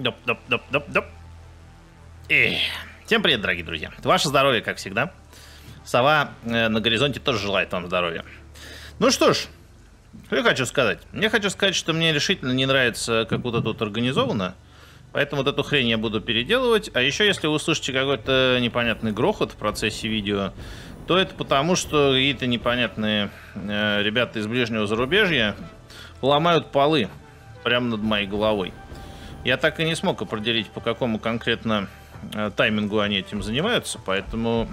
Доп, доп, доп, доп, доп. Эх. Всем привет, дорогие друзья. Ваше здоровье, как всегда. Сова э, на горизонте тоже желает вам здоровья. Ну что ж, что я хочу сказать? Я хочу сказать, что мне решительно не нравится, как вот это тут организовано. Поэтому вот эту хрень я буду переделывать. А еще, если вы услышите какой-то непонятный грохот в процессе видео, то это потому, что какие-то непонятные э, ребята из ближнего зарубежья ломают полы прямо над моей головой. Я так и не смог определить, по какому конкретно э, таймингу они этим занимаются, поэтому...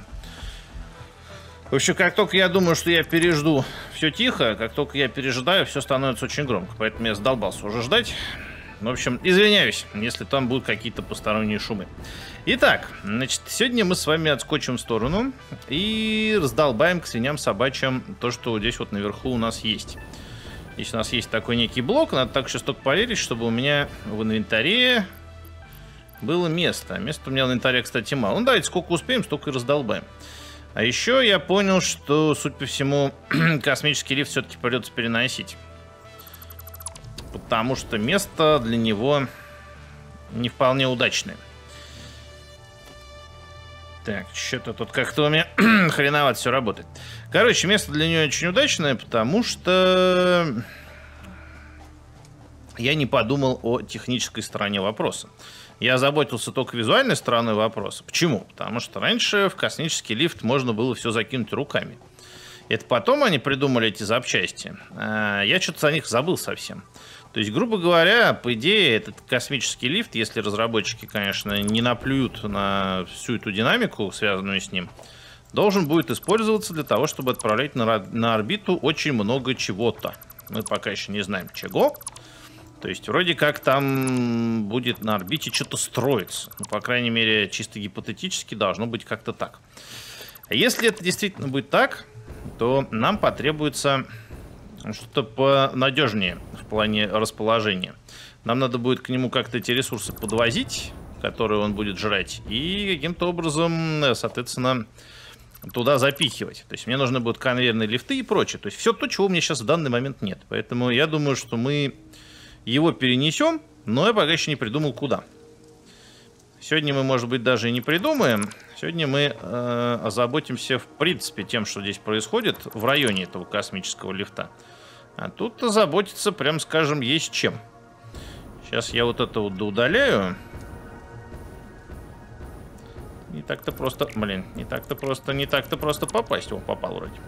В общем, как только я думаю, что я пережду все тихо, как только я пережидаю, все становится очень громко. Поэтому я задолбался уже ждать. В общем, извиняюсь, если там будут какие-то посторонние шумы. Итак, значит, сегодня мы с вами отскочим в сторону и раздолбаем к свиням собачьим то, что здесь вот наверху у нас есть. Здесь у нас есть такой некий блок, надо так сейчас только поверить, чтобы у меня в инвентаре было место. Места у меня в инвентаре, кстати, мало. Ну, давайте сколько успеем, столько и раздолбаем. А еще я понял, что, судя по всему, космический лифт все-таки придется переносить. Потому что место для него не вполне удачное. Так, что-то тут как-то у меня хреновато все работает. Короче, место для нее очень удачное, потому что я не подумал о технической стороне вопроса. Я заботился только визуальной стороной вопроса. Почему? Потому что раньше в космический лифт можно было все закинуть руками. Это потом они придумали эти запчасти. А, я что-то за них забыл совсем. То есть, грубо говоря, по идее, этот космический лифт, если разработчики, конечно, не наплюют на всю эту динамику, связанную с ним, должен будет использоваться для того, чтобы отправлять на, на орбиту очень много чего-то. Мы пока еще не знаем чего. То есть, вроде как там будет на орбите что-то строиться. Ну, по крайней мере, чисто гипотетически должно быть как-то так. А если это действительно будет так, то нам потребуется что-то понадежнее в плане расположения. Нам надо будет к нему как-то эти ресурсы подвозить, которые он будет жрать, и каким-то образом, соответственно, туда запихивать. То есть мне нужны будут конвейерные лифты и прочее. То есть все то, чего у меня сейчас в данный момент нет. Поэтому я думаю, что мы его перенесем, но я пока еще не придумал куда. Сегодня мы, может быть, даже и не придумаем. Сегодня мы э, озаботимся, в принципе, тем, что здесь происходит в районе этого космического лифта. А тут озаботиться, прям скажем, есть чем. Сейчас я вот это вот удаляю. Не так-то просто, блин, не так-то просто, не так-то просто попасть. О, попал вроде.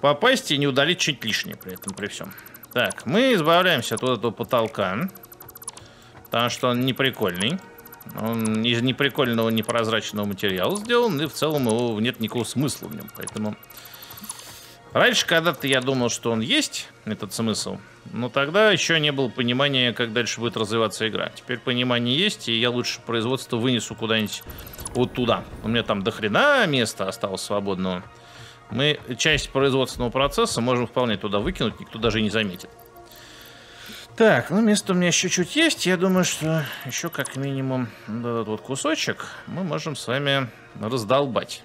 Попасть и не удалить чуть лишнее при этом, при всем. Так, мы избавляемся от вот этого потолка. Потому что он неприкольный. Он из неприкольного непрозрачного материала сделан, и в целом его нет никакого смысла в нем. Поэтому раньше когда-то я думал, что он есть, этот смысл. Но тогда еще не было понимания, как дальше будет развиваться игра. Теперь понимание есть, и я лучше производство вынесу куда-нибудь вот туда. У меня там дохрена места осталось свободного. Мы часть производственного процесса можем вполне туда выкинуть, никто даже и не заметит. Так, ну место у меня еще чуть есть. Я думаю, что еще как минимум этот вот кусочек мы можем с вами раздолбать.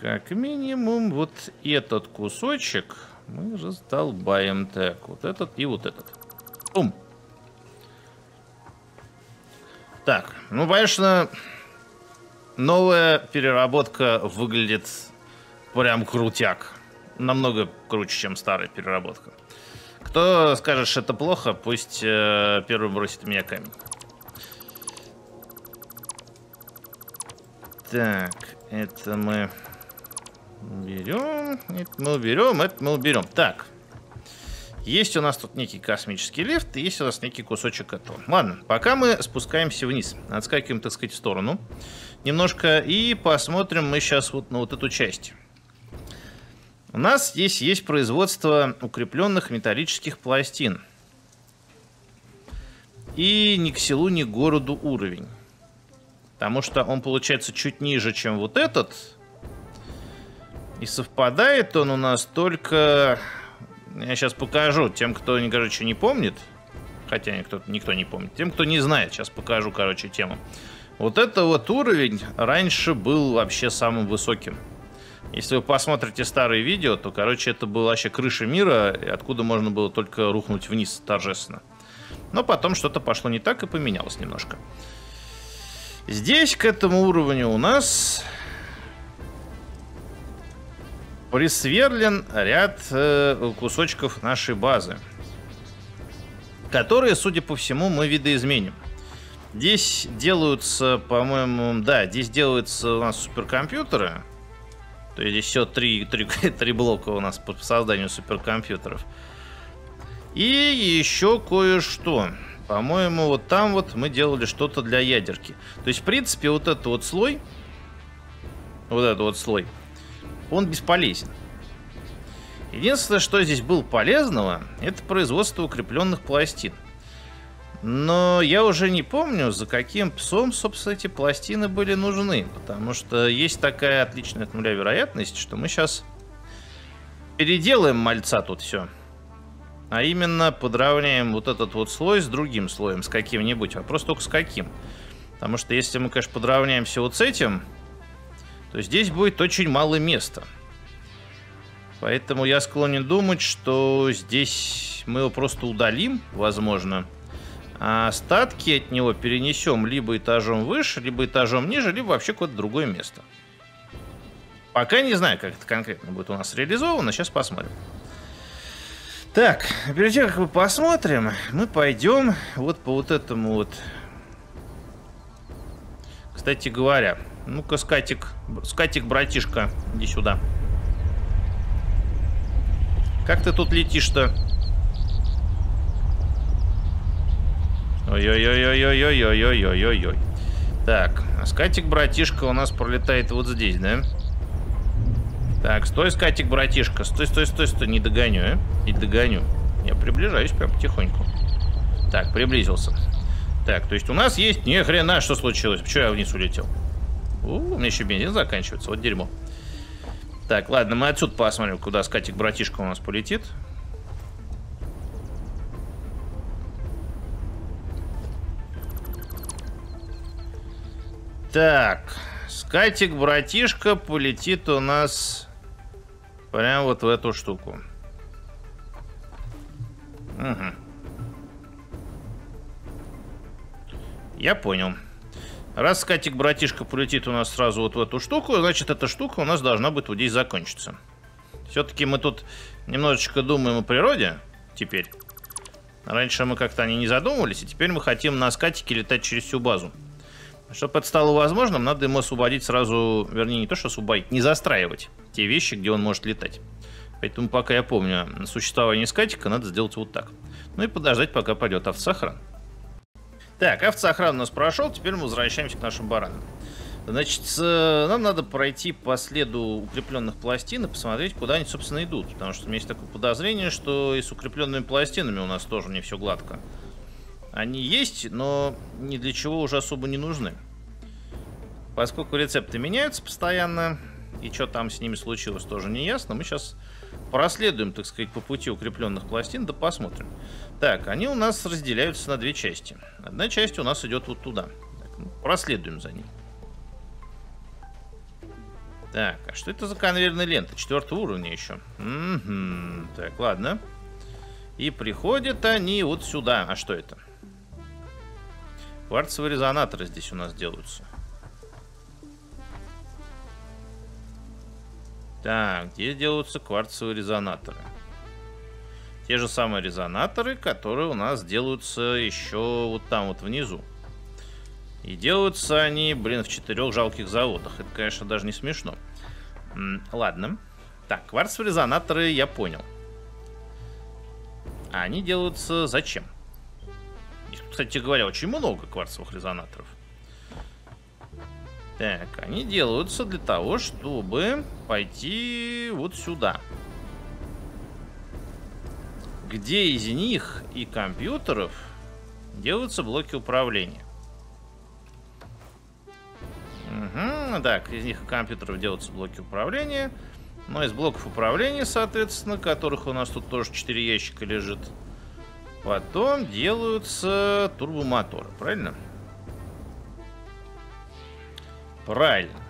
Как минимум вот этот кусочек мы раздолбаем. Так, вот этот и вот этот. Бум. Так, ну, конечно, новая переработка выглядит прям крутяк. Намного круче, чем старая переработка. Кто скажет, что это плохо, пусть э, первым бросит в меня камень. Так, это мы берем, это мы уберем, это мы уберем. Так, есть у нас тут некий космический лифт, есть у нас некий кусочек этого. Ладно, пока мы спускаемся вниз, отскакиваем, так сказать, в сторону немножко и посмотрим мы сейчас вот на вот эту часть. У нас здесь есть производство укрепленных металлических пластин. И ни к селу, ни к городу уровень. Потому что он получается чуть ниже, чем вот этот. И совпадает он у нас только... Я сейчас покажу тем, кто, короче, не помнит. Хотя никто, никто не помнит. Тем, кто не знает, сейчас покажу, короче, тему. Вот это вот уровень раньше был вообще самым высоким. Если вы посмотрите старые видео, то, короче, это была вообще крыша мира, откуда можно было только рухнуть вниз торжественно. Но потом что-то пошло не так и поменялось немножко. Здесь к этому уровню у нас присверлен ряд э, кусочков нашей базы, которые, судя по всему, мы видоизменим. Здесь делаются, по-моему, да, здесь делаются у нас суперкомпьютеры. То есть здесь все три, три, три блока у нас по созданию суперкомпьютеров. И еще кое-что. По-моему, вот там вот мы делали что-то для ядерки. То есть, в принципе, вот этот вот слой, вот этот вот слой, он бесполезен. Единственное, что здесь было полезного, это производство укрепленных пластин. Но я уже не помню, за каким псом, собственно, эти пластины были нужны. Потому что есть такая отличная от нуля вероятность, что мы сейчас переделаем мальца тут все. А именно подравняем вот этот вот слой с другим слоем, с каким-нибудь. Вопрос только с каким. Потому что если мы, конечно, подравняемся вот с этим, то здесь будет очень мало места. Поэтому я склонен думать, что здесь мы его просто удалим, возможно. А остатки от него перенесем либо этажом выше, либо этажом ниже, либо вообще куда-то другое место. Пока не знаю, как это конкретно будет у нас реализовано, сейчас посмотрим. Так, перед тем, как мы посмотрим, мы пойдем вот по вот этому вот... Кстати говоря, ну-ка, скатик, скатик, братишка, иди сюда. Как ты тут летишь-то? Ой-ой-ой-ой-ой-ой-ой-ой-ой-ой. Так, а скатик, братишка, у нас пролетает вот здесь, да? Так, стой, скатик, братишка. Стой, стой, стой, стой. Не догоню, а? Не догоню. Я приближаюсь прям потихоньку. Так, приблизился. Так, то есть у нас есть... Ни хрена, что случилось. Почему я вниз улетел? У, у меня еще бензин заканчивается. Вот дерьмо. Так, ладно, мы отсюда посмотрим, куда скатик братишка у нас полетит. Так, скатик братишка полетит у нас Прям вот в эту штуку. Угу. Я понял. Раз скатик братишка полетит у нас сразу вот в эту штуку, значит эта штука у нас должна быть вот здесь закончиться. Все-таки мы тут немножечко думаем о природе теперь. Раньше мы как-то они не задумывались, и теперь мы хотим на скатике летать через всю базу. Чтобы это стало возможным, надо ему освободить сразу, вернее, не то, что освободить, не застраивать те вещи, где он может летать. Поэтому пока я помню существование скатика, надо сделать вот так. Ну и подождать, пока пойдет автосохран. Так, автосохран у нас прошел, теперь мы возвращаемся к нашим баранам. Значит, нам надо пройти по следу укрепленных пластин и посмотреть, куда они, собственно, идут. Потому что у меня есть такое подозрение, что и с укрепленными пластинами у нас тоже не все гладко. Они есть, но ни для чего уже особо не нужны. Поскольку рецепты меняются постоянно, и что там с ними случилось, тоже не ясно. Мы сейчас проследуем, так сказать, по пути укрепленных пластин, да посмотрим. Так, они у нас разделяются на две части. Одна часть у нас идет вот туда. Так, ну, проследуем за ним. Так, а что это за конвейерная лента? Четвертого уровня еще. Угу. Так, ладно. И приходят они вот сюда. А что это? Кварцевые резонаторы здесь у нас делаются. Так, где делаются кварцевые резонаторы? Те же самые резонаторы, которые у нас делаются еще вот там вот внизу. И делаются они, блин, в четырех жалких заводах. Это, конечно, даже не смешно. М ладно. Так, кварцевые резонаторы я понял. А они делаются зачем? Их, кстати говоря, очень много кварцевых резонаторов. Так, они делаются для того, чтобы пойти вот сюда. Где из них и компьютеров делаются блоки управления. Угу, так, из них и компьютеров делаются блоки управления. Но из блоков управления, соответственно, которых у нас тут тоже 4 ящика лежит, потом делаются турбомоторы? Правильно. Правильно.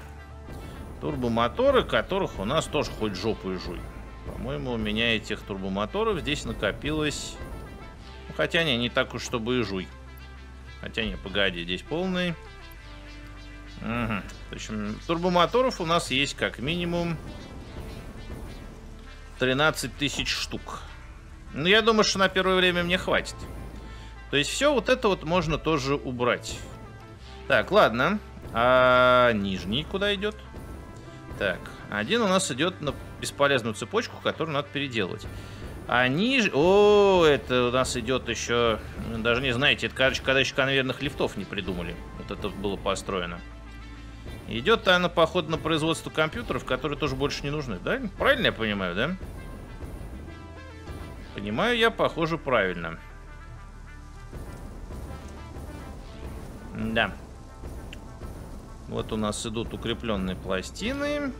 Турбомоторы, которых у нас тоже хоть жопу и жуй. По-моему, у меня этих турбомоторов здесь накопилось... Хотя не, не так уж, чтобы и жуй. Хотя не, погоди, здесь полный. Угу. В общем, турбомоторов у нас есть как минимум 13 тысяч штук. Ну, я думаю, что на первое время мне хватит. То есть все вот это вот можно тоже убрать. Так, ладно. А нижний куда идет? Так, один у нас идет на бесполезную цепочку, которую надо переделать. А ниже... О, это у нас идет еще... Даже не знаете, это, короче, когда еще конвейерных лифтов не придумали. Вот это было построено. Идет она, походу, на производство компьютеров, которые тоже больше не нужны, да? Правильно я понимаю, да? Понимаю я, похоже, правильно. Да. Вот у нас идут укрепленные пластины.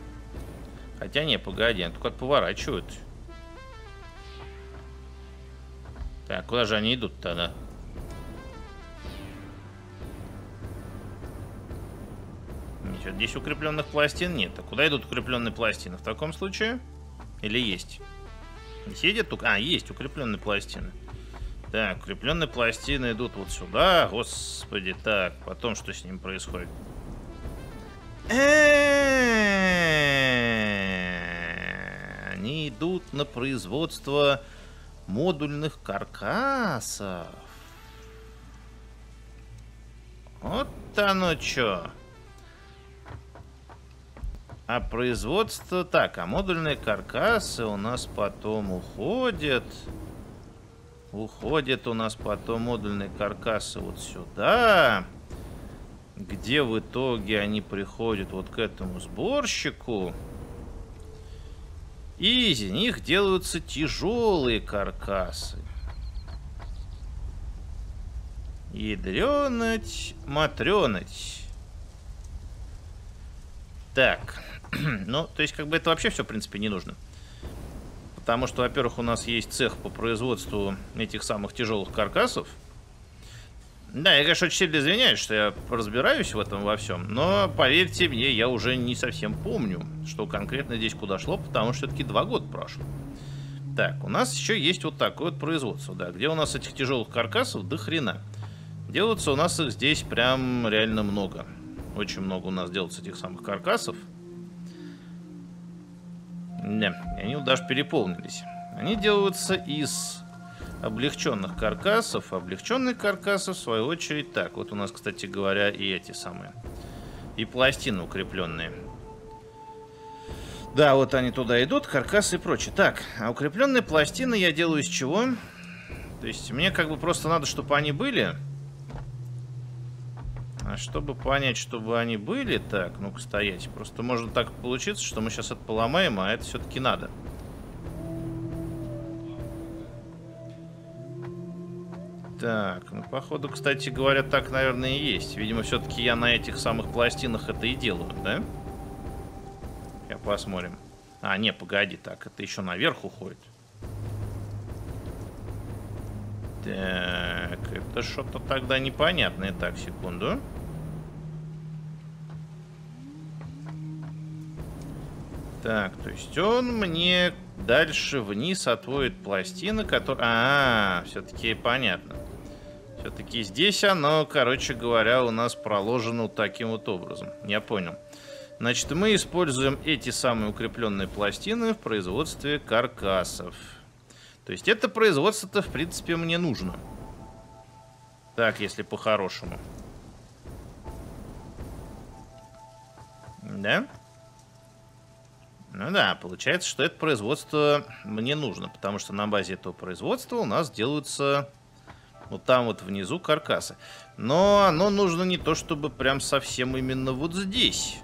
Хотя не, погоди, они только поворачивают. Так, куда же они идут тогда? Ничего, здесь укрепленных пластин нет. А куда идут укрепленные пластины в таком случае? Или есть? Сидят только... А, есть укрепленные пластины. Так, укрепленные пластины идут вот сюда. Господи, так, потом что с ним происходит? Они идут на производство модульных каркасов. Вот оно что. А производство... Так, а модульные каркасы у нас потом уходят. Уходят у нас потом модульные каркасы вот сюда. Где в итоге они приходят вот к этому сборщику. И из них делаются тяжелые каркасы. Ядренать, матренать. Так. ну, то есть, как бы это вообще все, в принципе, не нужно. Потому что, во-первых, у нас есть цех по производству этих самых тяжелых каркасов. Да, я, конечно, очень сильно извиняюсь, что я разбираюсь в этом во всем, но поверьте мне, я уже не совсем помню, что конкретно здесь куда шло, потому что все-таки два года прошло. Так, у нас еще есть вот такое вот производство, да, где у нас этих тяжелых каркасов до хрена. Делается у нас их здесь прям реально много. Очень много у нас делается этих самых каркасов. Да, они даже переполнились. Они делаются из облегченных каркасов. Облегченные каркасы, в свою очередь, так. Вот у нас, кстати говоря, и эти самые. И пластины укрепленные. Да, вот они туда идут, каркасы и прочее. Так, а укрепленные пластины я делаю из чего? То есть мне как бы просто надо, чтобы они были. А чтобы понять, чтобы они были, так, ну-ка стоять. Просто может так получиться, что мы сейчас это поломаем, а это все-таки надо. Так, ну походу, кстати говоря, так, наверное, и есть. Видимо, все-таки я на этих самых пластинах это и делаю, да? Я посмотрим. А, не, погоди, так, это еще наверх уходит. Так, это что-то тогда непонятное. Так, секунду. Так, то есть он мне дальше вниз отводит пластины, которые... А, -а, -а все-таки понятно. Все-таки здесь оно, короче говоря, у нас проложено таким вот образом. Я понял. Значит, мы используем эти самые укрепленные пластины в производстве каркасов. То есть это производство-то, в принципе, мне нужно. Так, если по-хорошему. Да? Ну да, получается, что это производство мне нужно, потому что на базе этого производства у нас делаются вот там вот внизу каркасы. Но оно нужно не то, чтобы прям совсем именно вот здесь.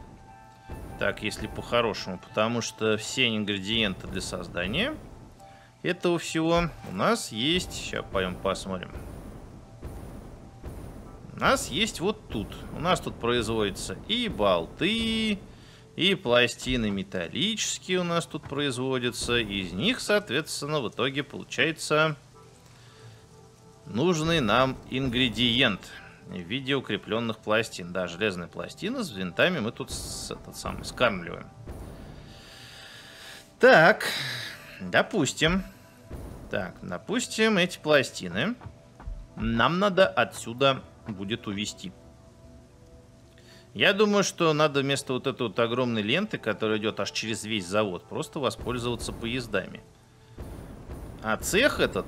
Так, если по-хорошему, потому что все ингредиенты для создания этого всего у нас есть... Сейчас пойдем посмотрим. У нас есть вот тут. У нас тут производятся и болты, и пластины металлические у нас тут производятся. Из них, соответственно, в итоге получается нужный нам ингредиент в виде укрепленных пластин. Да, железные пластины с винтами мы тут с, этот самый, скармливаем. Так, допустим. Так, допустим, эти пластины нам надо отсюда будет увести. Я думаю, что надо вместо вот этой вот огромной ленты, которая идет аж через весь завод, просто воспользоваться поездами. А цех этот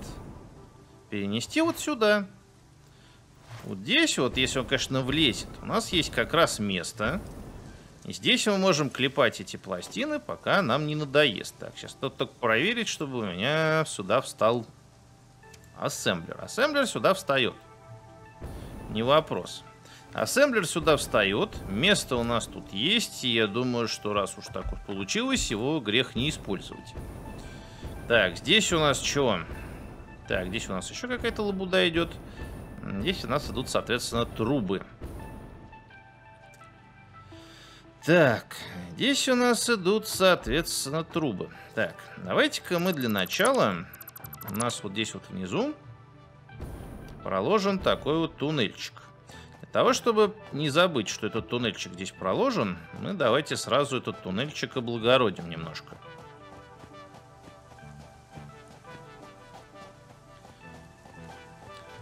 перенести вот сюда. Вот здесь вот, если он, конечно, влезет, у нас есть как раз место. И здесь мы можем клепать эти пластины, пока нам не надоест. Так, сейчас тут только проверить, чтобы у меня сюда встал ассемблер. Ассемблер сюда встает. Не вопрос. Ассемблер сюда встает. Место у нас тут есть. И я думаю, что раз уж так вот получилось, его грех не использовать. Так, здесь у нас что? Так, здесь у нас еще какая-то лабуда идет. Здесь у нас идут, соответственно, трубы. Так, здесь у нас идут, соответственно, трубы. Так, давайте-ка мы для начала... У нас вот здесь вот внизу проложен такой вот туннельчик. Для того, чтобы не забыть, что этот туннельчик здесь проложен, мы давайте сразу этот туннельчик облагородим немножко.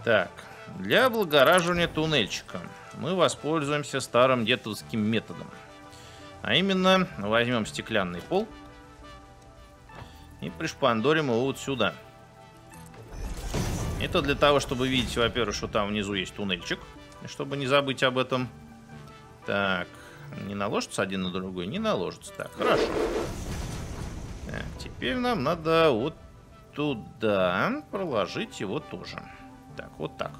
Так, для облагораживания туннельчика мы воспользуемся старым детовским методом. А именно, возьмем стеклянный пол и пришпандорим его вот сюда. Это для того, чтобы видеть, во-первых, что там внизу есть туннельчик, чтобы не забыть об этом. Так, не наложится один на другой? Не наложится. Так, хорошо. Так, теперь нам надо вот туда проложить его тоже. Так, вот так.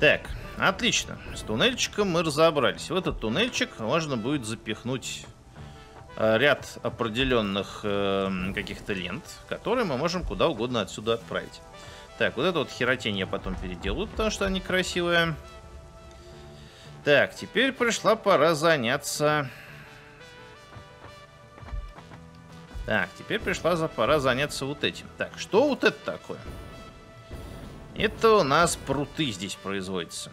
Так, отлично. С туннельчиком мы разобрались. В этот туннельчик можно будет запихнуть э, ряд определенных э, каких-то лент, которые мы можем куда угодно отсюда отправить. Так, вот эту вот херотень я потом переделаю, потому что они красивые. Так, теперь пришла пора заняться... Так, теперь пришла пора заняться вот этим. Так, что вот это такое? Это у нас пруты здесь производятся.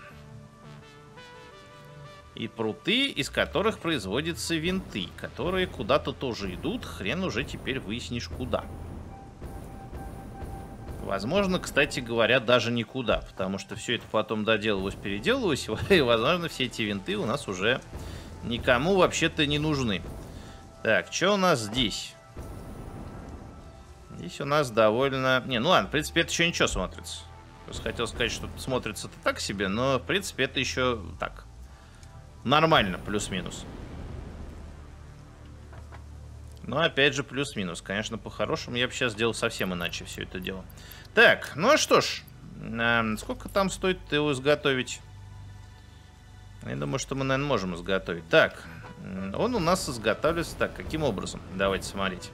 И пруты, из которых производятся винты, которые куда-то тоже идут, хрен уже теперь выяснишь куда. Возможно, кстати говоря, даже никуда, потому что все это потом доделалось, переделалось, и, возможно, все эти винты у нас уже никому вообще-то не нужны. Так, что у нас здесь? Здесь у нас довольно... Не, ну ладно, в принципе, это еще ничего смотрится. Просто хотел сказать, что смотрится-то так себе, но, в принципе, это еще так. Нормально, плюс-минус. Но, опять же, плюс-минус. Конечно, по-хорошему я бы сейчас сделал совсем иначе все это дело. Так, ну а что ж. Э, сколько там стоит его изготовить? Я думаю, что мы, наверное, можем изготовить. Так, он у нас изготавливается так. Каким образом? Давайте смотреть.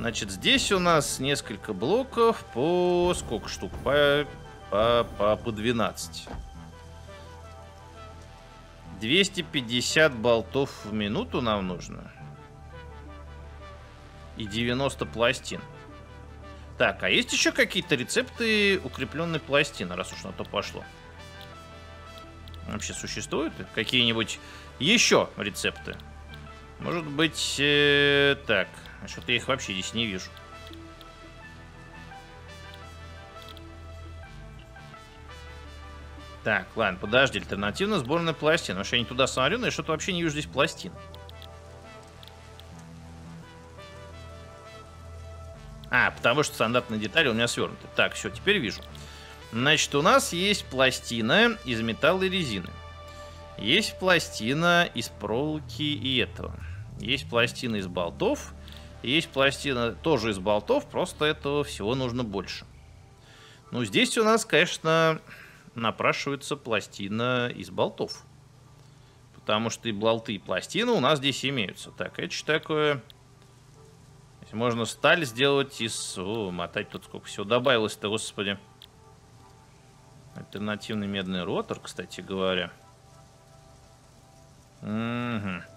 Значит, здесь у нас несколько блоков по сколько штук? По, по, по, по 12. 250 болтов в минуту нам нужно. И 90 пластин. Так, а есть еще какие-то рецепты укрепленной пластины, раз уж на то пошло? Вообще существуют какие-нибудь еще рецепты? Может быть, э, так, а что-то я их вообще здесь не вижу. Так, ладно, подожди, альтернативная сборная пластина. Потому что я не туда смотрю, но я что-то вообще не вижу здесь пластин. А, потому что стандартные детали у меня свернуты. Так, все, теперь вижу. Значит, у нас есть пластина из металла и резины. Есть пластина из проволоки и этого. Есть пластина из болтов. Есть пластина тоже из болтов, просто этого всего нужно больше. Ну, здесь у нас, конечно, напрашивается пластина из болтов. Потому что и болты, и пластины у нас здесь имеются. Так, это что такое? Можно сталь сделать из... О, мотать тут сколько всего добавилось-то, господи. Альтернативный медный ротор, кстати говоря. Угу.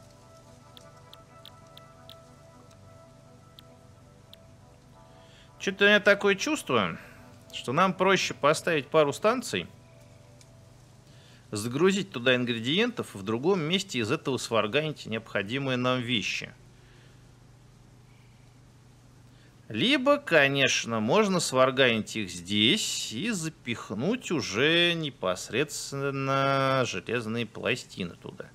Что-то у меня такое чувство, что нам проще поставить пару станций, загрузить туда ингредиентов, в другом месте из этого сварганить необходимые нам вещи. Либо, конечно, можно сварганить их здесь и запихнуть уже непосредственно железные пластины туда.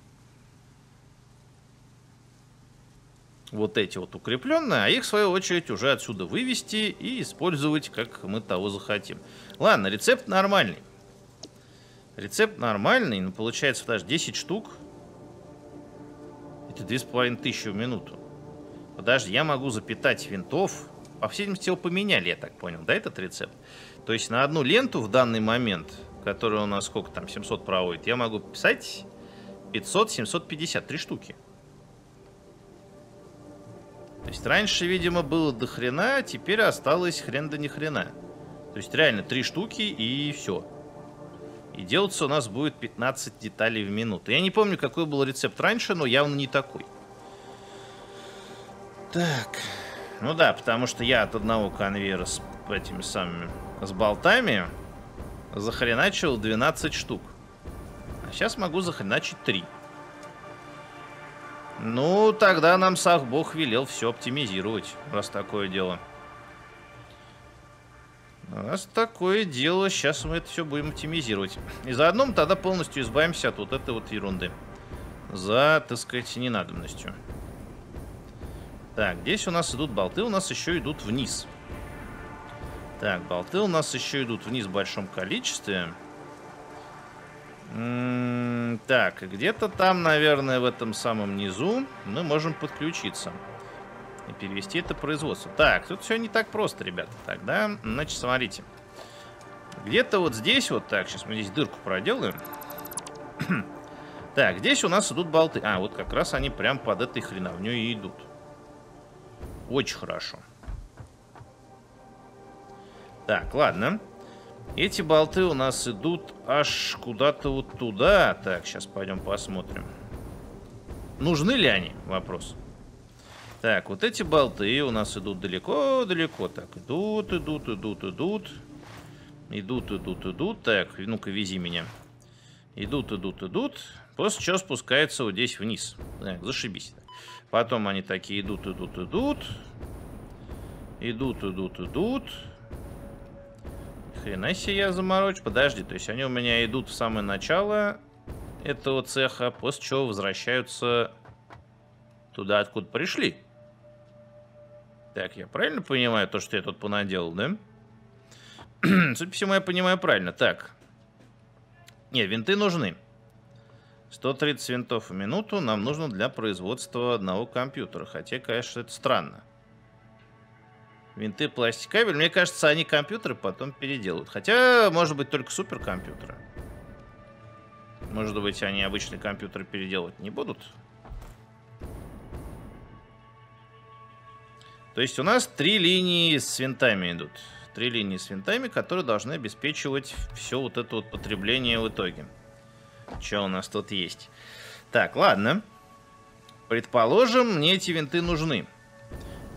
Вот эти вот укрепленные, а их, в свою очередь, уже отсюда вывести и использовать, как мы того захотим. Ладно, рецепт нормальный. Рецепт нормальный, но получается даже 10 штук. Это 2500 в минуту. Подожди, я могу запитать винтов по всей видимости, его поменяли, я так понял, да, этот рецепт? То есть на одну ленту в данный момент, которая у нас сколько там, 700 проводит, я могу писать 500, 750, три штуки. То есть раньше, видимо, было до хрена, а теперь осталось хрен да ни хрена. То есть реально три штуки и все. И делаться у нас будет 15 деталей в минуту. Я не помню, какой был рецепт раньше, но явно не такой. Так. Ну да, потому что я от одного конвейера с этими самыми, с болтами захреначил 12 штук. А сейчас могу захреначить 3. Ну, тогда нам Сах велел все оптимизировать, раз такое дело. Раз такое дело, сейчас мы это все будем оптимизировать. И заодно мы тогда полностью избавимся от вот этой вот ерунды. За, так сказать, ненадобностью. Так, здесь у нас идут болты, у нас еще идут вниз. Так, болты у нас еще идут вниз в большом количестве. Так, где-то там, наверное, в этом самом низу мы можем подключиться. И перевести это производство. Так, тут все не так просто, ребята. Тогда, значит, смотрите. Где-то вот здесь, вот так, сейчас мы здесь дырку проделаем. так, здесь у нас идут болты. А, вот как раз они прям под этой хреновней и идут. Очень хорошо. Так, ладно. Эти болты у нас идут аж куда-то вот туда. Так, сейчас пойдем посмотрим. Нужны ли они? Вопрос. Так, вот эти болты у нас идут далеко-далеко. Так, идут, идут, идут, идут. Идут, идут, идут. Так, ну-ка, вези меня. Идут, идут, идут. После чего спускаются вот здесь вниз. Так, зашибись. Потом они такие идут, идут, идут. Идут, идут, идут. Хрена себе я заморочу. Подожди, то есть они у меня идут в самое начало этого цеха, после чего возвращаются туда, откуда пришли. Так, я правильно понимаю то, что я тут понаделал, да? Судя по всему, я понимаю правильно. Так. Не, винты нужны. 130 винтов в минуту нам нужно для производства одного компьютера. Хотя, конечно, это странно. Винты пластикабель. Мне кажется, они компьютеры потом переделают. Хотя, может быть, только суперкомпьютеры. Может быть, они обычные компьютеры переделывать не будут. То есть у нас три линии с винтами идут. Три линии с винтами, которые должны обеспечивать все вот это вот потребление в итоге. Что у нас тут есть? Так, ладно. Предположим, мне эти винты нужны.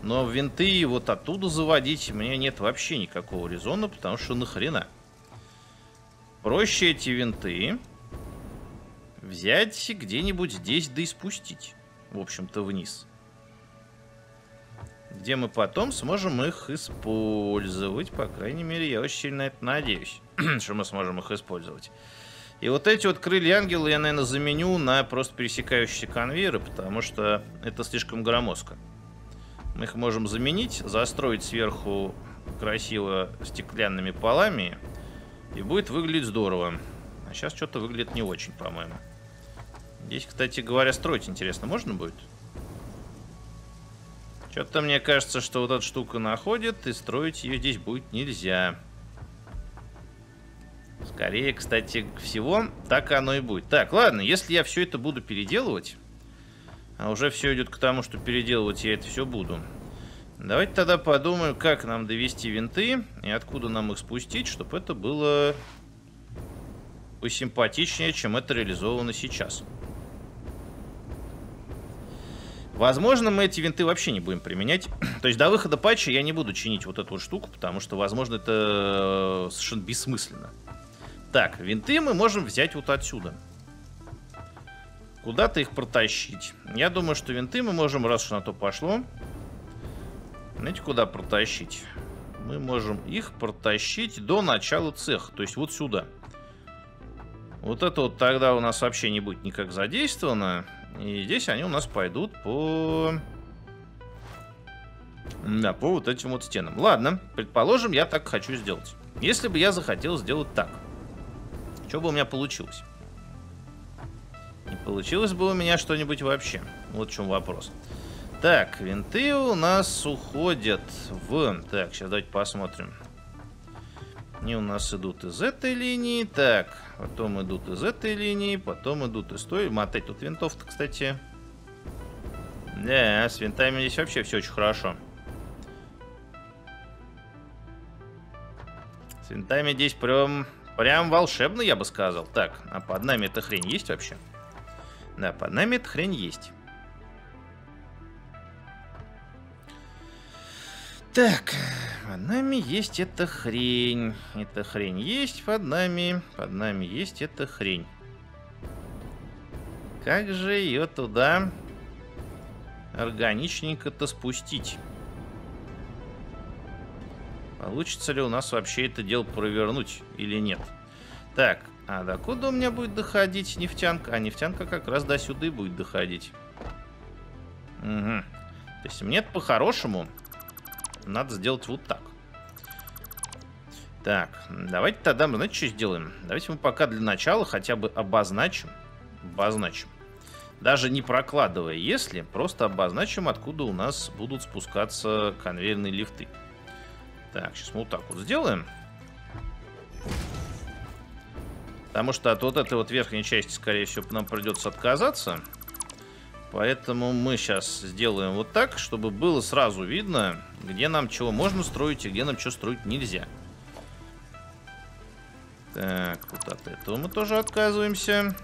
Но винты вот оттуда заводить мне нет вообще никакого резона, потому что нахрена. Проще эти винты взять где-нибудь здесь, да и спустить. В общем-то, вниз. Где мы потом сможем их использовать. По крайней мере, я очень сильно это надеюсь, что мы сможем их использовать. И вот эти вот крылья ангела я, наверное, заменю на просто пересекающиеся конвейеры, потому что это слишком громоздко. Мы их можем заменить, застроить сверху красиво стеклянными полами, и будет выглядеть здорово. А сейчас что-то выглядит не очень, по-моему. Здесь, кстати говоря, строить интересно можно будет? Что-то мне кажется, что вот эта штука находит, и строить ее здесь будет нельзя. Скорее, кстати, всего, так оно и будет. Так, ладно, если я все это буду переделывать, а уже все идет к тому, что переделывать я это все буду. Давайте тогда подумаем, как нам довести винты и откуда нам их спустить, чтобы это было посимпатичнее, чем это реализовано сейчас. Возможно, мы эти винты вообще не будем применять. То есть до выхода патча я не буду чинить вот эту вот штуку, потому что, возможно, это совершенно бессмысленно. Так, винты мы можем взять вот отсюда. Куда-то их протащить. Я думаю, что винты мы можем, раз уж на то пошло, знаете, куда протащить? Мы можем их протащить до начала цеха, то есть вот сюда. Вот это вот тогда у нас вообще не будет никак задействовано. И здесь они у нас пойдут по... Да, по вот этим вот стенам. Ладно, предположим, я так хочу сделать. Если бы я захотел сделать так, что бы у меня получилось? Не получилось бы у меня что-нибудь вообще. Вот в чем вопрос. Так, винты у нас уходят в... Так, сейчас давайте посмотрим. Они у нас идут из этой линии. Так, потом идут из этой линии, потом идут из той. Мотать тут винтов-то, кстати. Да, с винтами здесь вообще все очень хорошо. С винтами здесь прям, прям волшебно, я бы сказал. Так, а под нами эта хрень есть вообще? Да, под нами хрень есть. Так, под нами есть эта хрень. Эта хрень есть под нами. Под нами есть эта хрень. Как же ее туда органичненько-то спустить? Получится ли у нас вообще это дело провернуть или нет? Так, а до куда у меня будет доходить нефтянка? А нефтянка как раз до сюда и будет доходить. Угу. То есть мне по-хорошему надо сделать вот так. Так, давайте тогда, знаете, что сделаем? Давайте мы пока для начала хотя бы обозначим. Обозначим. Даже не прокладывая, если, просто обозначим, откуда у нас будут спускаться конвейерные лифты. Так, сейчас мы вот так вот сделаем. Потому что от вот этой вот верхней части, скорее всего, нам придется отказаться. Поэтому мы сейчас сделаем вот так, чтобы было сразу видно, где нам чего можно строить и где нам что строить нельзя. Так, вот от этого мы тоже отказываемся.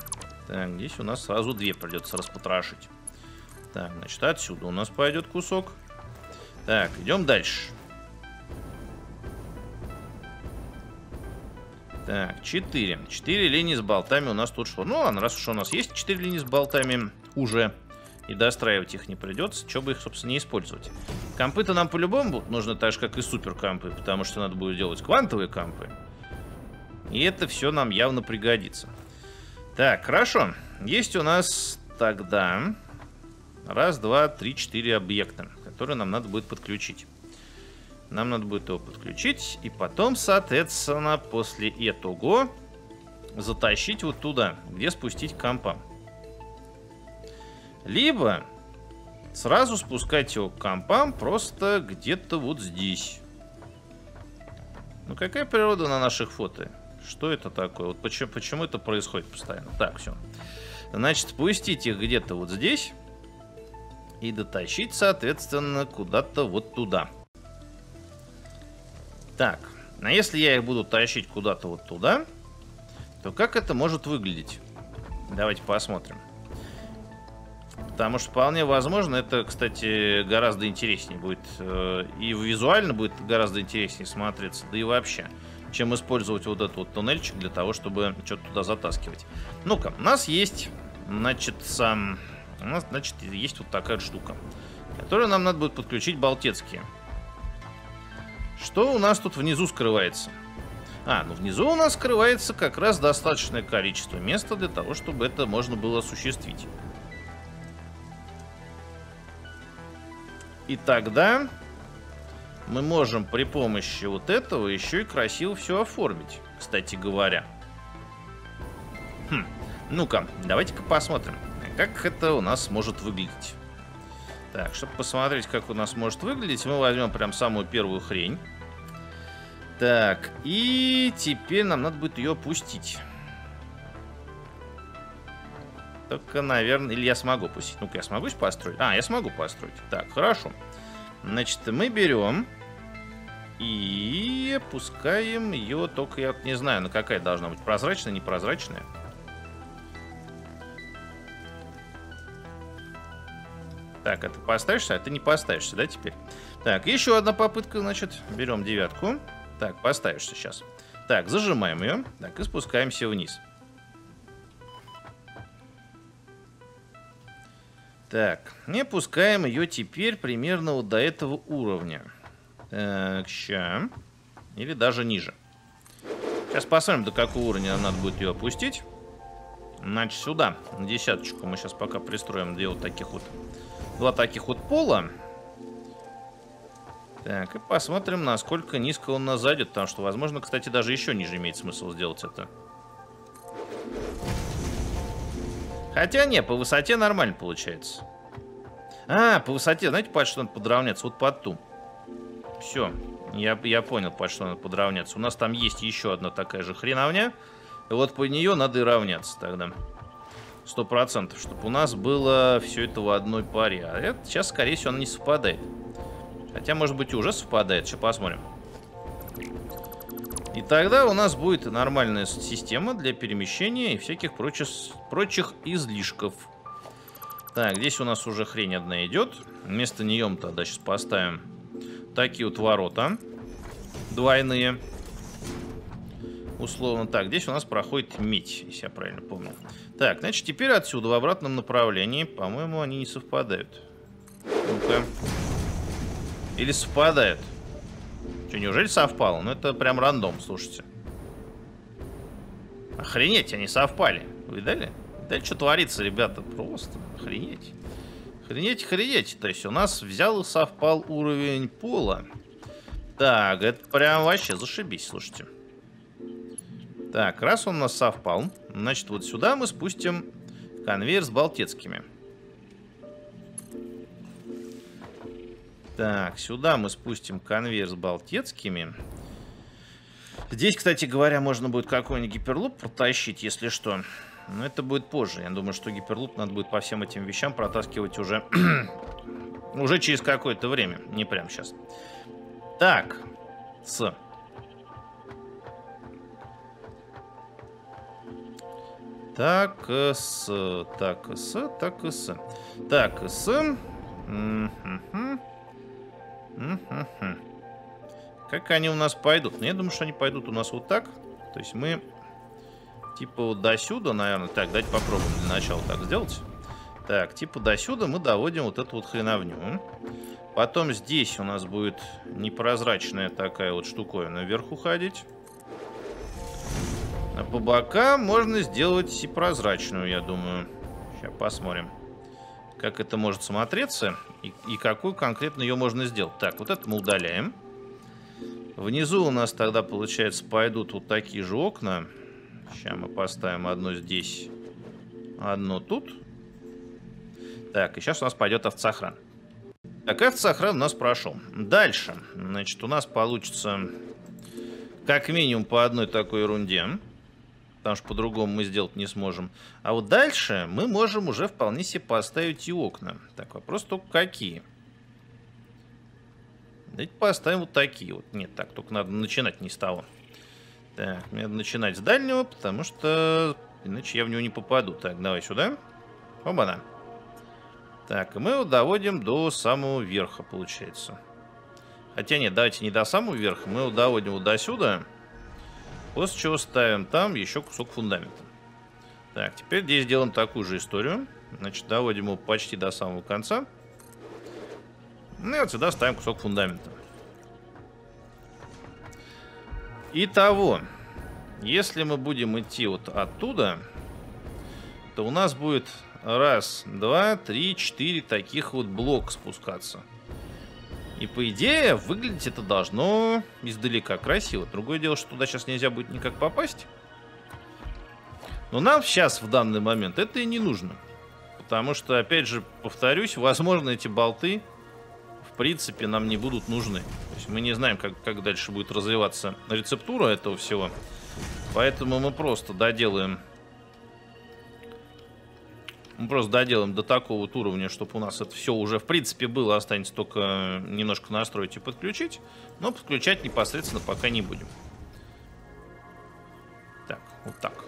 Так, здесь у нас сразу две придется распотрошить. Так, значит, отсюда у нас пойдет кусок. Так, идем дальше. Так, 4. 4 линии с болтами у нас тут шло. Ну ладно, раз уж у нас есть 4 линии с болтами уже, и достраивать их не придется, что бы их, собственно, не использовать. Компы-то нам по-любому будут нужны так же, как и суперкомпы, потому что надо будет делать квантовые компы. И это все нам явно пригодится. Так, хорошо. Есть у нас тогда раз, два, три, четыре объекта, которые нам надо будет подключить. Нам надо будет его подключить, и потом, соответственно, после этого затащить вот туда, где спустить компа. Либо сразу спускать его к компам просто где-то вот здесь. Ну какая природа на наших фото? Что это такое? Вот почему, почему это происходит постоянно? Так, все. Значит, спустить их где-то вот здесь. И дотащить, соответственно, куда-то вот туда. Так, а если я их буду тащить куда-то вот туда, то как это может выглядеть? Давайте посмотрим. Потому что вполне возможно, это, кстати, гораздо интереснее будет. Э, и визуально будет гораздо интереснее смотреться, да и вообще, чем использовать вот этот вот туннельчик для того, чтобы что-то туда затаскивать. Ну-ка, у нас есть, значит, сам... У нас, значит, есть вот такая штука, которую нам надо будет подключить болтецкие. Что у нас тут внизу скрывается? А, ну внизу у нас скрывается как раз достаточное количество места для того, чтобы это можно было осуществить. И тогда мы можем при помощи вот этого еще и красиво все оформить, кстати говоря. Хм, ну-ка, давайте-ка посмотрим, как это у нас может выглядеть. Так, чтобы посмотреть, как у нас может выглядеть, мы возьмем прям самую первую хрень. Так, и теперь нам надо будет ее опустить. Только, наверное, или я смогу пустить. Ну-ка, я смогу построить? А, я смогу построить. Так, хорошо. Значит, мы берем и опускаем ее, только я не знаю, на какая должна быть. Прозрачная, непрозрачная? Так, это поставишься, а ты не поставишься, да, теперь? Так, еще одна попытка, значит. Берем девятку. Так, поставишься сейчас. Так, зажимаем ее. Так, и спускаемся вниз. Так, не пускаем ее теперь примерно вот до этого уровня. Так, ща. Или даже ниже. Сейчас посмотрим, до какого уровня надо будет ее опустить. Значит, сюда, на десяточку, мы сейчас пока пристроим две вот таких вот, два таких вот пола. Так, и посмотрим, насколько низко он нас зайдет, потому что, возможно, кстати, даже еще ниже имеет смысл сделать это. Хотя не, по высоте нормально получается. А, по высоте, знаете, под что надо подравняться? Вот под ту. Все, я, я понял, под что надо подравняться. У нас там есть еще одна такая же хреновня. И вот по нее надо и равняться тогда. Сто процентов, чтобы у нас было все это в одной паре. А это сейчас, скорее всего, он не совпадает. Хотя, может быть, уже совпадает. Сейчас посмотрим. И тогда у нас будет нормальная система для перемещения и всяких прочих, прочих излишков. Так, здесь у нас уже хрень одна идет. Вместо нее мы тогда сейчас поставим такие вот ворота. Двойные. Условно так. Здесь у нас проходит медь, если я правильно помню. Так, значит, теперь отсюда в обратном направлении, по-моему, они не совпадают. Ну-ка. Или совпадают? Что, неужели совпало? Ну, это прям рандом, слушайте. Охренеть, они совпали. Видали? Да что творится, ребята? Просто охренеть. Охренеть, охренеть. То есть у нас взял и совпал уровень пола. Так, это прям вообще зашибись, слушайте. Так, раз он у нас совпал, значит, вот сюда мы спустим конвейер с болтецкими. Так, сюда мы спустим конвейер с болтецкими. Здесь, кстати говоря, можно будет какой-нибудь гиперлуп протащить, если что. Но это будет позже. Я думаю, что гиперлуп надо будет по всем этим вещам протаскивать уже, уже через какое-то время. Не прямо сейчас. Так, с... Так, с, так, с, так, с. Так, с. Как они у нас пойдут? Ну, я думаю, что они пойдут у нас вот так. То есть мы типа вот до сюда, наверное. Так, давайте попробуем для начала так сделать. Так, типа до сюда мы доводим вот эту вот хреновню. Потом здесь у нас будет непрозрачная такая вот штуковина вверх уходить. А по бокам можно сделать и прозрачную, я думаю. Сейчас посмотрим как это может смотреться и, и какую конкретно ее можно сделать. Так, вот это мы удаляем. Внизу у нас тогда, получается, пойдут вот такие же окна. Сейчас мы поставим одно здесь, одно тут. Так, и сейчас у нас пойдет автосохран. Так, автосохран у нас прошел. Дальше, значит, у нас получится как минимум по одной такой ерунде потому что по-другому мы сделать не сможем. А вот дальше мы можем уже вполне себе поставить и окна. Так, вопрос только какие? Давайте поставим вот такие вот. Нет, так, только надо начинать не с того. Так, мне надо начинать с дальнего, потому что иначе я в него не попаду. Так, давай сюда. Оба-на. Так, и мы его доводим до самого верха, получается. Хотя нет, давайте не до самого верха, мы его доводим вот до сюда. После чего ставим там еще кусок фундамента. Так, теперь здесь делаем такую же историю. Значит, доводим его почти до самого конца. Ну и вот сюда ставим кусок фундамента. Итого, если мы будем идти вот оттуда, то у нас будет раз, два, три, четыре таких вот блока спускаться. И по идее, выглядеть это должно издалека красиво. Другое дело, что туда сейчас нельзя будет никак попасть. Но нам сейчас, в данный момент, это и не нужно. Потому что, опять же, повторюсь, возможно, эти болты, в принципе, нам не будут нужны. То есть мы не знаем, как, как дальше будет развиваться рецептура этого всего. Поэтому мы просто доделаем мы просто доделаем до такого вот уровня, чтобы у нас это все уже в принципе было. Останется только немножко настроить и подключить. Но подключать непосредственно пока не будем. Так, вот так.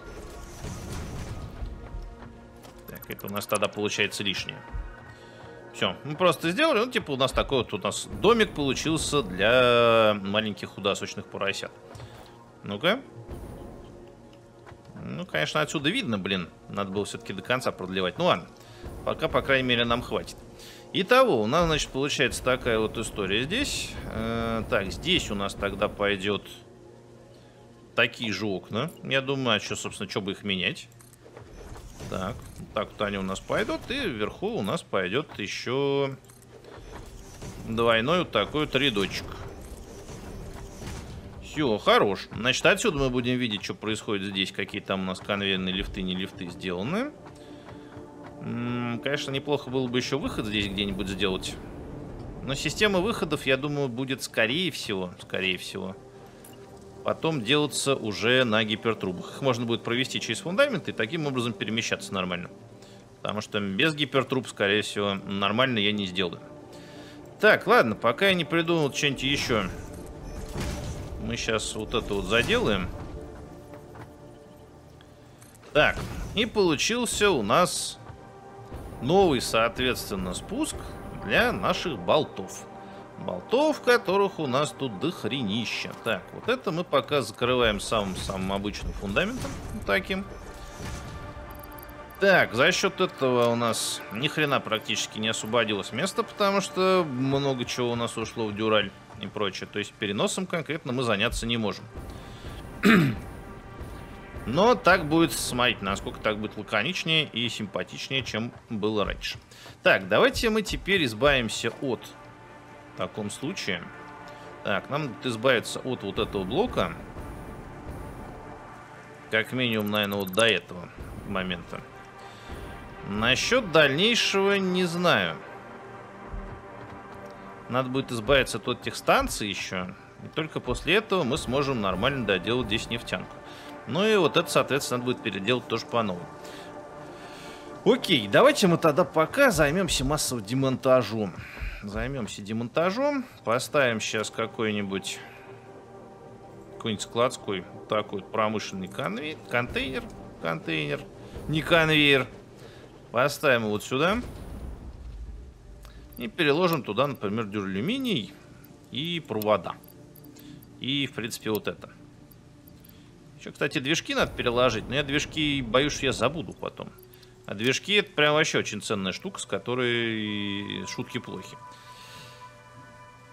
Так, это у нас тогда получается лишнее. Все, мы просто сделали, ну, типа, у нас такой вот у нас домик получился для маленьких худосочных поросят. Ну-ка. Ну, конечно, отсюда видно, блин. Надо было все-таки до конца продлевать. Ну ладно. Пока, по крайней мере, нам хватит. Итого, у нас, значит, получается такая вот история здесь. Э, так, здесь у нас тогда пойдет такие же окна. Я думаю, а что, собственно, что бы их менять? Так, так вот они у нас пойдут. И вверху у нас пойдет еще двойной вот такой вот рядочек. Все, хорош. Значит, отсюда мы будем видеть, что происходит здесь. Какие там у нас конвейерные лифты, не лифты сделаны. Конечно, неплохо было бы еще выход здесь где-нибудь сделать. Но система выходов, я думаю, будет скорее всего, скорее всего, потом делаться уже на гипертрубах. Их можно будет провести через фундамент и таким образом перемещаться нормально. Потому что без гипертруб, скорее всего, нормально я не сделаю. Так, ладно, пока я не придумал что-нибудь еще. Мы сейчас вот это вот заделаем. Так, и получился у нас новый, соответственно, спуск для наших болтов. Болтов, которых у нас тут дохренища. Так, вот это мы пока закрываем самым-самым обычным фундаментом. Таким. Так, за счет этого у нас ни хрена практически не освободилось место, потому что много чего у нас ушло в дюраль и прочее. То есть переносом конкретно мы заняться не можем. Но так будет, смотрите, насколько так будет лаконичнее и симпатичнее, чем было раньше. Так, давайте мы теперь избавимся от в таком случае. Так, нам надо избавиться от вот этого блока. Как минимум, наверное, вот до этого момента. Насчет дальнейшего не знаю. Надо будет избавиться от этих станций еще. И только после этого мы сможем нормально доделать здесь нефтянку. Ну и вот это, соответственно, надо будет переделать тоже по новому. Окей, давайте мы тогда пока займемся массовым демонтажом. Займемся демонтажом. Поставим сейчас какой-нибудь какой-нибудь складской такой промышленный конвейер, контейнер. Контейнер. Не конвейер. Поставим его вот сюда. И переложим туда, например, дюралюминий и провода. И, в принципе, вот это. Еще, кстати, движки надо переложить, но я движки боюсь, что я забуду потом. А движки это прям вообще очень ценная штука, с которой шутки плохи.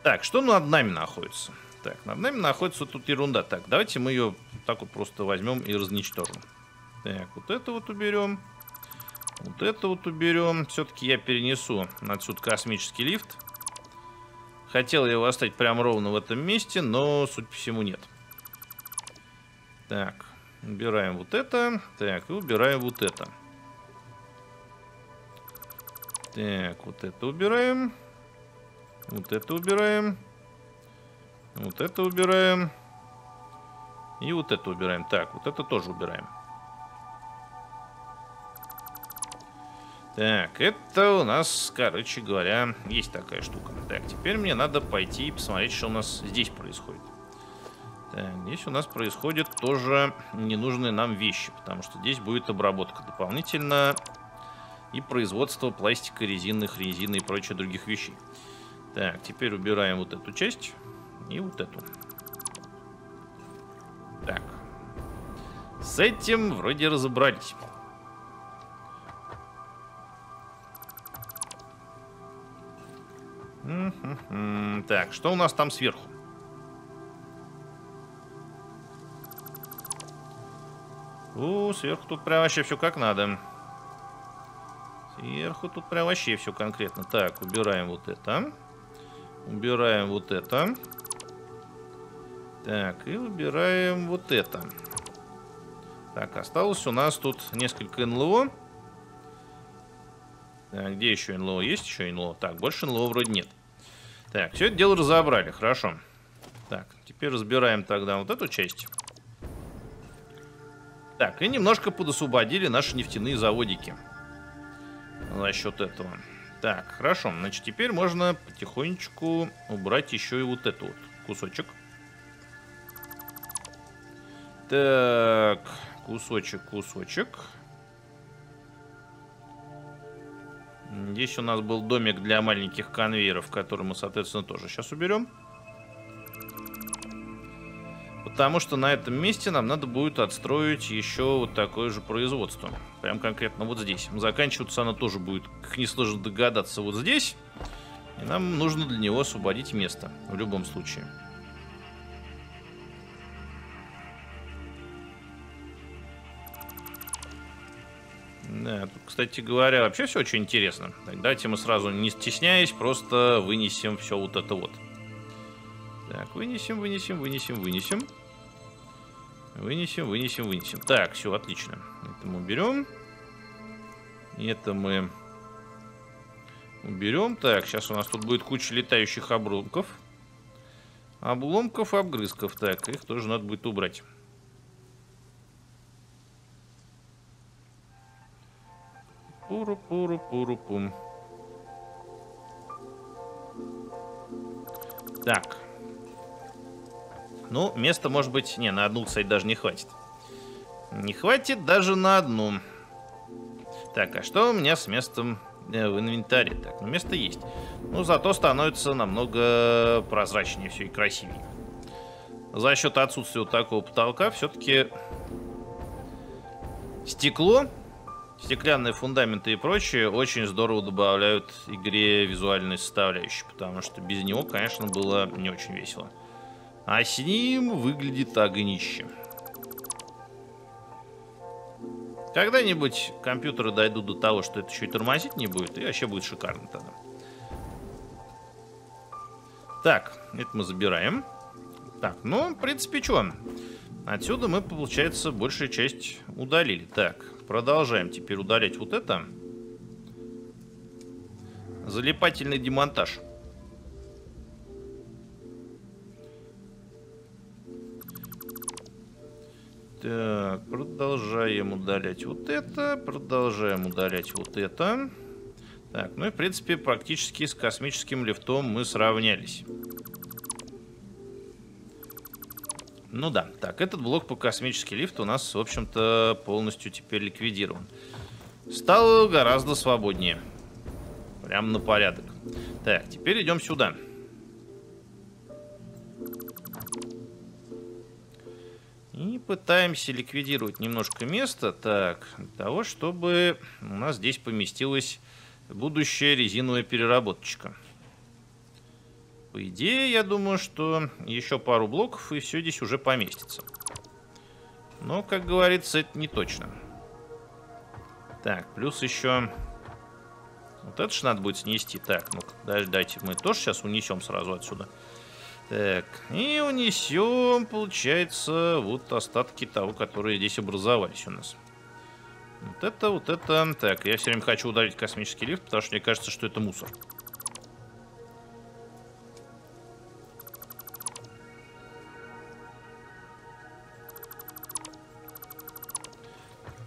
Так, что над нами находится? Так, над нами находится вот тут ерунда. Так, давайте мы ее так вот просто возьмем и разничтожим. Так, вот это вот уберем. Вот это вот уберем. Все-таки я перенесу отсюда космический лифт. Хотел я его оставить прямо ровно в этом месте, но, судя по всему, нет. Так, убираем вот это. Так, и убираем вот это. Так, вот это убираем. Вот это убираем. Вот это убираем. И вот это убираем. Так, вот это тоже убираем. Так, это у нас, короче говоря, есть такая штука. Так, теперь мне надо пойти и посмотреть, что у нас здесь происходит. Так, здесь у нас происходят тоже ненужные нам вещи, потому что здесь будет обработка дополнительно и производство пластика, резинных, резины и прочих других вещей. Так, теперь убираем вот эту часть и вот эту. Так. С этим вроде разобрались. Так, что у нас там сверху? О, сверху тут прям вообще все как надо. Сверху тут прям вообще все конкретно. Так, убираем вот это. Убираем вот это. Так, и убираем вот это. Так, осталось у нас тут несколько НЛО. Так, где еще НЛО? Есть еще НЛО? Так, больше НЛО вроде нет. Так, все это дело разобрали, хорошо. Так, теперь разбираем тогда вот эту часть. Так, и немножко подосвободили наши нефтяные заводики. За счет этого. Так, хорошо. Значит, теперь можно потихонечку убрать еще и вот этот вот кусочек. Так, кусочек, кусочек. Здесь у нас был домик для маленьких конвейеров, который мы, соответственно, тоже сейчас уберем. потому что на этом месте нам надо будет отстроить еще вот такое же производство. Прям конкретно вот здесь. Заканчиваться оно тоже будет, как несложно догадаться, вот здесь. И нам нужно для него освободить место в любом случае. Тут, кстати говоря, вообще все очень интересно. Так, давайте мы сразу, не стесняясь, просто вынесем все вот это вот. Так, вынесем, вынесем, вынесем, вынесем. Вынесем, вынесем, вынесем. Так, все, отлично. Это мы уберем. Это мы уберем. Так, сейчас у нас тут будет куча летающих обломков. Обломков, обгрызков. Так, их тоже надо будет убрать. Пуру-пуру-пуру-пум. Так. Ну, места, может быть... Не, на одну, кстати, даже не хватит. Не хватит даже на одну. Так, а что у меня с местом э, в инвентаре? Так, ну место есть. Ну, зато становится намного прозрачнее все и красивее. За счет отсутствия вот такого потолка все-таки стекло стеклянные фундаменты и прочее очень здорово добавляют игре визуальной составляющей, потому что без него, конечно, было не очень весело. А с ним выглядит огнище. Когда-нибудь компьютеры дойдут до того, что это еще и тормозить не будет, и вообще будет шикарно тогда. Так, это мы забираем. Так, ну, в принципе, что? Отсюда мы, получается, большую часть удалили. Так, Продолжаем теперь удалять вот это. Залипательный демонтаж. Так, продолжаем удалять вот это, продолжаем удалять вот это. Так, ну и в принципе практически с космическим лифтом мы сравнялись. Ну да, так, этот блок по космический лифт у нас, в общем-то, полностью теперь ликвидирован. Стало гораздо свободнее. Прям на порядок. Так, теперь идем сюда. И пытаемся ликвидировать немножко места, так, для того, чтобы у нас здесь поместилась будущая резиновая переработочка. По идее, я думаю, что еще пару блоков и все здесь уже поместится. Но, как говорится, это не точно. Так, плюс еще... Вот это же надо будет снести. Так, ну дайте мы тоже сейчас унесем сразу отсюда. Так, и унесем, получается, вот остатки того, которые здесь образовались у нас. Вот это, вот это. Так, я все время хочу ударить космический лифт, потому что мне кажется, что это мусор.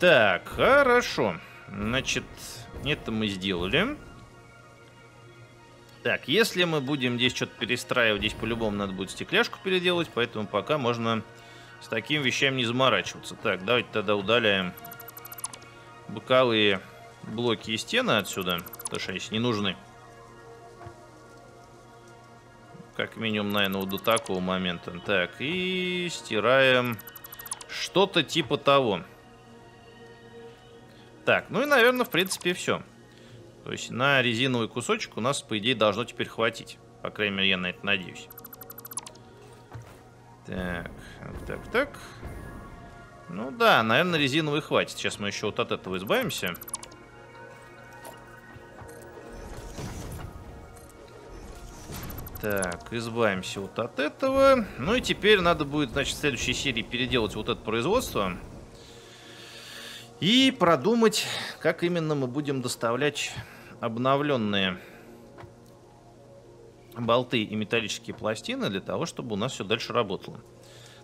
Так, хорошо. Значит, это мы сделали. Так, если мы будем здесь что-то перестраивать, здесь по-любому надо будет стекляшку переделать, поэтому пока можно с такими вещами не заморачиваться. Так, давайте тогда удаляем боковые блоки и стены отсюда, потому что они не нужны. Как минимум, наверное, вот до такого момента. Так, и стираем что-то типа того. Так, ну и, наверное, в принципе, все. То есть на резиновый кусочек у нас, по идее, должно теперь хватить. По крайней мере, я на это надеюсь. Так, так, так. Ну да, наверное, резиновый хватит. Сейчас мы еще вот от этого избавимся. Так, избавимся вот от этого. Ну и теперь надо будет, значит, в следующей серии переделать вот это производство. И продумать, как именно мы будем доставлять обновленные болты и металлические пластины для того, чтобы у нас все дальше работало.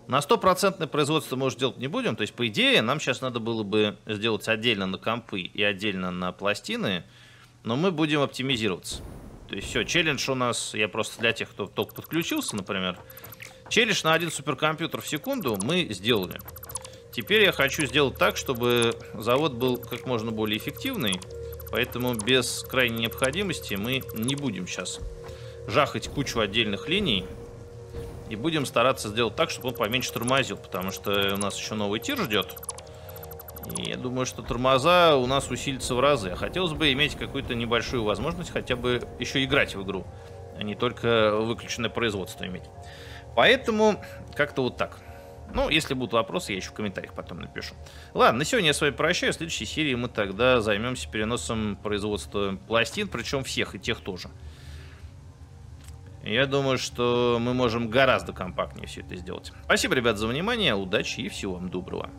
На стопроцентное производство мы уже делать не будем. То есть, по идее, нам сейчас надо было бы сделать отдельно на компы и отдельно на пластины, но мы будем оптимизироваться. То есть, все, челлендж у нас, я просто для тех, кто только подключился, например, челлендж на один суперкомпьютер в секунду мы сделали. Теперь я хочу сделать так, чтобы завод был как можно более эффективный, поэтому без крайней необходимости мы не будем сейчас жахать кучу отдельных линий И будем стараться сделать так, чтобы он поменьше тормозил, потому что у нас еще новый тир ждет. И я думаю, что тормоза у нас усилятся в разы. Хотелось бы иметь какую-то небольшую возможность хотя бы еще играть в игру, а не только выключенное производство иметь. Поэтому как-то вот так. Ну, если будут вопросы, я еще в комментариях потом напишу. Ладно, на сегодня я с вами прощаюсь. В следующей серии мы тогда займемся переносом производства пластин, причем всех и тех тоже. Я думаю, что мы можем гораздо компактнее все это сделать. Спасибо, ребят, за внимание, удачи и всего вам доброго.